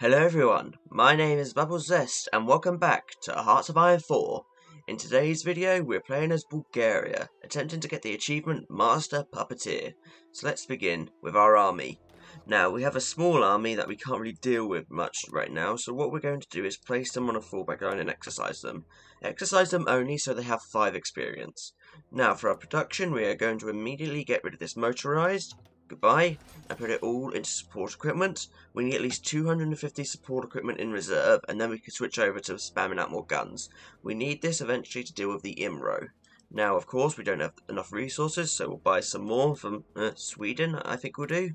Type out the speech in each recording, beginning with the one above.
Hello everyone, my name is Bubble Zest and welcome back to Hearts of Iron 4. In today's video we're playing as Bulgaria, attempting to get the achievement Master Puppeteer. So let's begin with our army. Now we have a small army that we can't really deal with much right now, so what we're going to do is place them on a fallback line and exercise them. Exercise them only so they have 5 experience. Now for our production we are going to immediately get rid of this motorized, goodbye, and put it all into support equipment. We need at least 250 support equipment in reserve, and then we can switch over to spamming out more guns. We need this eventually to deal with the IMRO. Now, of course, we don't have enough resources, so we'll buy some more from uh, Sweden, I think we'll do.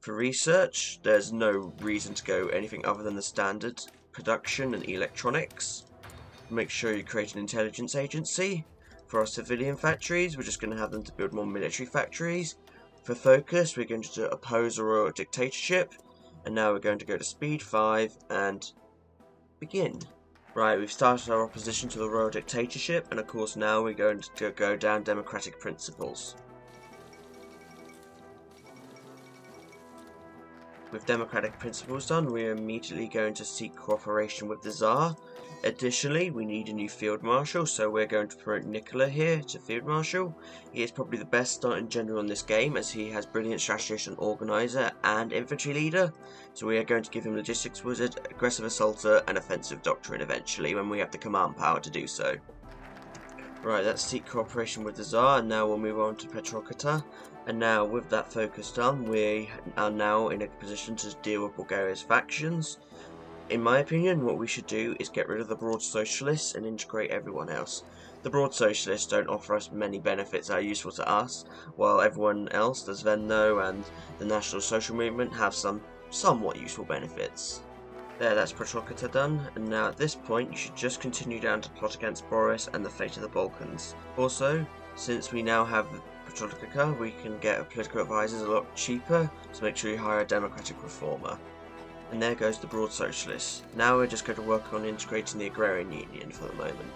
For research, there's no reason to go anything other than the standard production and electronics. Make sure you create an intelligence agency. For our civilian factories, we're just going to have them to build more military factories. For focus, we're going to oppose a royal dictatorship. And now we're going to go to speed 5 and begin. Right, we've started our opposition to the royal dictatorship, and of course now we're going to go down democratic principles. With democratic principles done, we're immediately going to seek cooperation with the Tsar, Additionally, we need a new Field Marshal, so we're going to promote Nikola here to Field Marshal. He is probably the best starting general in this game, as he has brilliant strategist and organizer and infantry leader. So we are going to give him Logistics Wizard, Aggressive Assaulter, and Offensive Doctrine eventually, when we have the command power to do so. Right, let's seek cooperation with the Tsar, and now we'll move on to Petrokota. And now, with that focus done, we are now in a position to deal with Bulgaria's factions. In my opinion, what we should do is get rid of the broad socialists and integrate everyone else. The broad socialists don't offer us many benefits that are useful to us, while everyone else, the Zvezno and the National Social Movement, have some somewhat useful benefits. There, that's Petrokota done, and now at this point you should just continue down to plot against Boris and the fate of the Balkans. Also, since we now have Petrokota, we can get political advisors a lot cheaper, so make sure you hire a democratic reformer. And there goes the broad socialists. Now we're just going to work on integrating the agrarian union for the moment.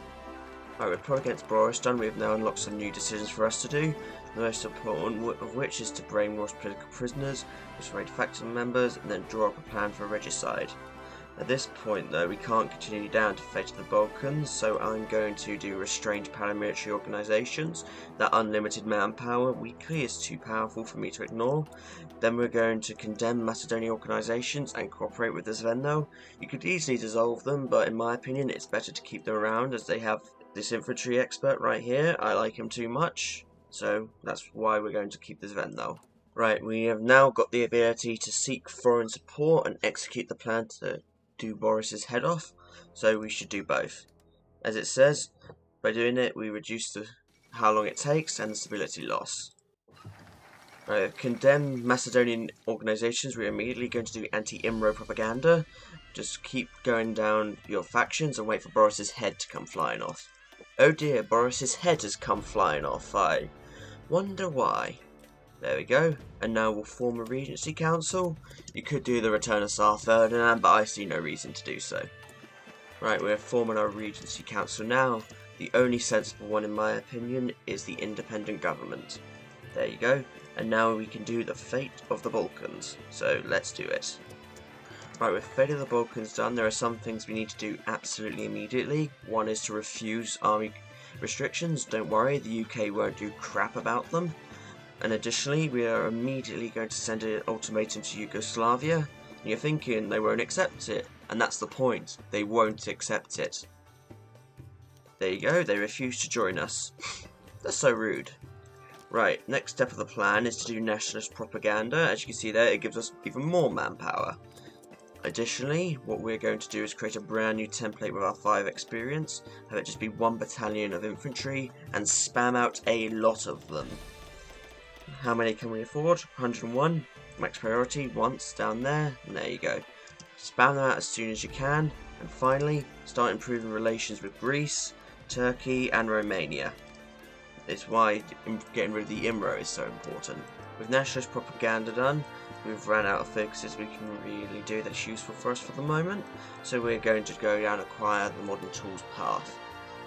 Alright, with plot against Boris done, we have now unlocked some new decisions for us to do. The most important of which is to brainwash political prisoners, persuade faction members, and then draw up a plan for regicide. At this point though, we can't continue down to of the Balkans, so I'm going to do restrained paramilitary organisations. That unlimited manpower weekly is too powerful for me to ignore. Then we're going to condemn Macedonian organisations and cooperate with the Zvezno. You could easily dissolve them, but in my opinion it's better to keep them around as they have this infantry expert right here. I like him too much, so that's why we're going to keep the Zvezno. Right, we have now got the ability to seek foreign support and execute the plan to do Boris's head off, so we should do both. As it says, by doing it we reduce the how long it takes and the stability loss. Uh, condemn Macedonian organisations, we're immediately going to do anti-IMRO propaganda. Just keep going down your factions and wait for Boris's head to come flying off. Oh dear, Boris's head has come flying off. I wonder why. There we go. And now we'll form a Regency Council. You could do the return of Tsar Ferdinand, but I see no reason to do so. Right, we're forming our Regency Council now. The only sensible one in my opinion is the independent government. There you go. And now we can do the fate of the Balkans. So let's do it. Right, with Fate of the Balkans done, there are some things we need to do absolutely immediately. One is to refuse army restrictions. Don't worry, the UK won't do crap about them. And additionally, we are immediately going to send an ultimatum to Yugoslavia. And you're thinking they won't accept it. And that's the point. They won't accept it. There you go, they refuse to join us. that's so rude. Right, next step of the plan is to do nationalist propaganda. As you can see there, it gives us even more manpower. Additionally, what we're going to do is create a brand new template with our 5 experience, have it just be one battalion of infantry, and spam out a lot of them. How many can we afford? 101. Max priority once down there. And there you go. Spam them out as soon as you can. And finally, start improving relations with Greece, Turkey and Romania. It's why getting rid of the IMRO is so important. With nationalist propaganda done, we've ran out of focuses we can really do that's useful for us for the moment. So we're going to go down and acquire the modern tools path.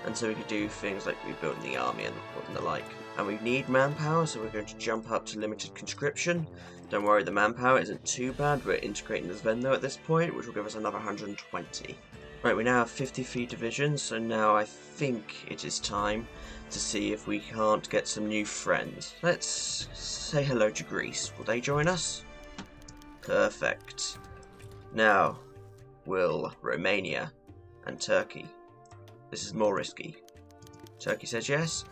And so we could do things like rebuilding the army and the like. And we need manpower, so we're going to jump up to limited conscription. Don't worry, the manpower isn't too bad. We're integrating the Zvezda at this point, which will give us another 120. Right, we now have 53 divisions, so now I think it is time to see if we can't get some new friends. Let's say hello to Greece. Will they join us? Perfect. Now, will Romania and Turkey. This is more risky. Turkey says yes,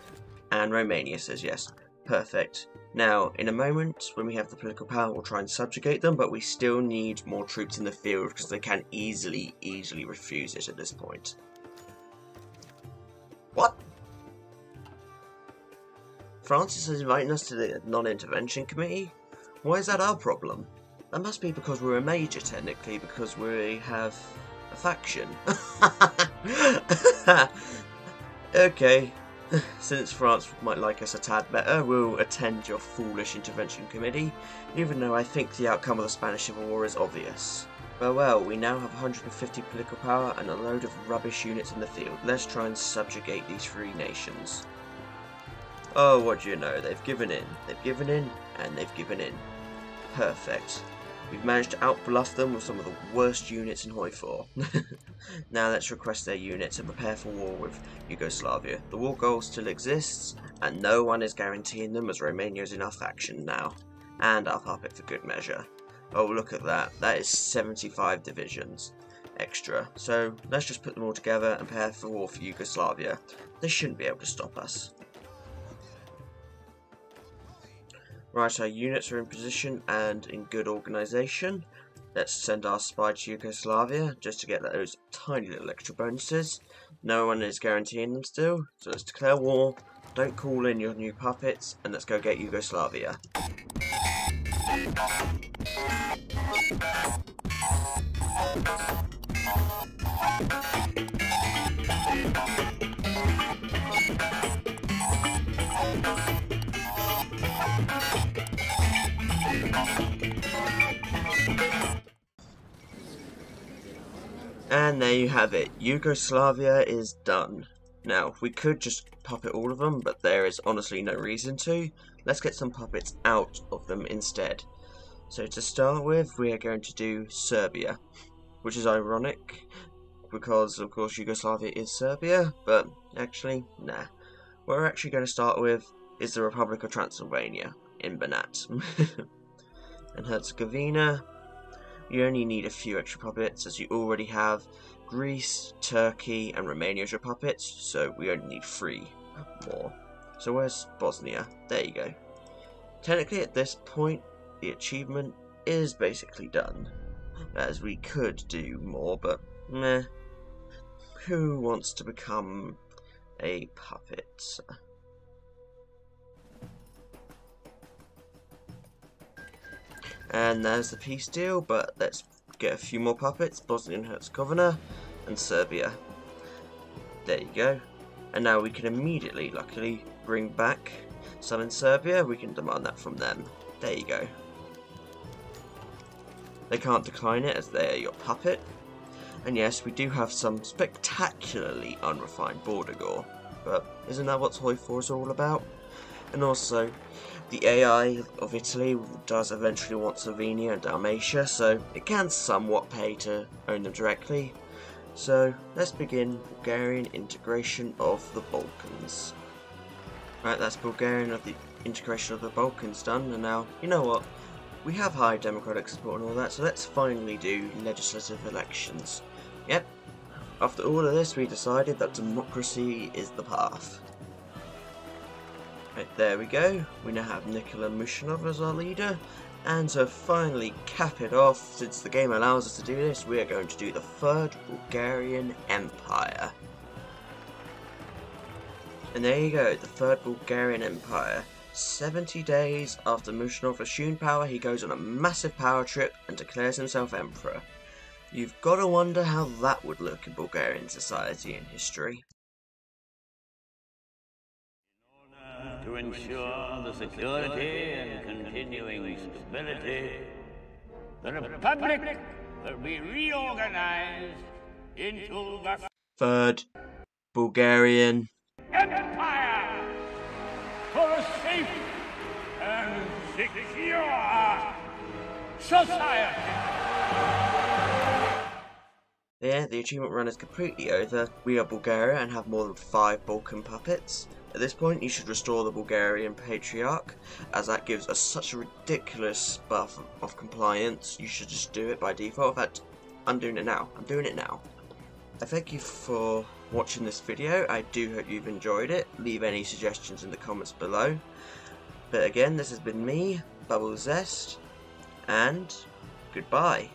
and Romania says yes. Perfect. Now, in a moment, when we have the political power, we'll try and subjugate them, but we still need more troops in the field because they can easily, easily refuse it at this point. What? Francis is inviting us to the non-intervention committee? Why is that our problem? That must be because we're a major, technically, because we have a faction. okay, Since France might like us a tad better, we'll attend your foolish intervention committee, even though I think the outcome of the Spanish Civil War is obvious. Well, well, we now have 150 political power and a load of rubbish units in the field. Let's try and subjugate these three nations. Oh, what do you know, they've given in. They've given in, and they've given in. Perfect. We've managed to outbluff them with some of the worst units in Hoi 4. now let's request their unit to prepare for war with Yugoslavia. The war goal still exists, and no one is guaranteeing them as Romania is in our faction now. And our it for good measure. Oh, look at that. That is 75 divisions extra. So let's just put them all together and prepare for war for Yugoslavia. They shouldn't be able to stop us. Right, our units are in position and in good organisation. Let's send our spy to Yugoslavia just to get those tiny little extra bonuses. No one is guaranteeing them still, so let's declare war, don't call in your new puppets, and let's go get Yugoslavia. And there you have it. Yugoslavia is done. Now, we could just puppet all of them, but there is honestly no reason to. Let's get some puppets out of them instead. So to start with, we are going to do Serbia, which is ironic, because of course Yugoslavia is Serbia, but actually, nah. What we're actually going to start with is the Republic of Transylvania in Banat. and Herzegovina, you only need a few extra puppets as you already have Greece, Turkey and Romania as your puppets, so we only need three more. So where's Bosnia? There you go. Technically at this point, the achievement is basically done, as we could do more, but meh. Who wants to become a puppet? And there's the peace deal, but let's get a few more puppets, Bosnia and Herzegovina and Serbia. There you go. And now we can immediately, luckily, bring back some in Serbia. We can demand that from them. There you go. They can't decline it as they are your puppet. And yes, we do have some spectacularly unrefined border gore. But isn't that what Hoi 4 is all about? And also, the AI of Italy does eventually want Slovenia and Dalmatia, so it can somewhat pay to own them directly. So let's begin Bulgarian integration of the Balkans. Right, that's Bulgarian of the integration of the Balkans done, and now, you know what, we have high democratic support and all that, so let's finally do legislative elections. Yep, after all of this we decided that democracy is the path. There we go. We now have Nikola Mushanov as our leader. And to finally cap it off, since the game allows us to do this, we are going to do the Third Bulgarian Empire. And there you go, the Third Bulgarian Empire. 70 days after Mushanov assumed power, he goes on a massive power trip and declares himself emperor. You've got to wonder how that would look in Bulgarian society and history. Ensure the security and continuing stability, the Republic will be reorganized into the Third Bulgarian Empire. for a safe and secure society. Yeah, the achievement run is completely over. We are Bulgaria and have more than five Balkan puppets. At this point, you should restore the Bulgarian Patriarch, as that gives us such a ridiculous buff of compliance. You should just do it by default. In fact, I'm doing it now. I'm doing it now. I thank you for watching this video. I do hope you've enjoyed it. Leave any suggestions in the comments below. But again, this has been me, Bubble Zest, and goodbye.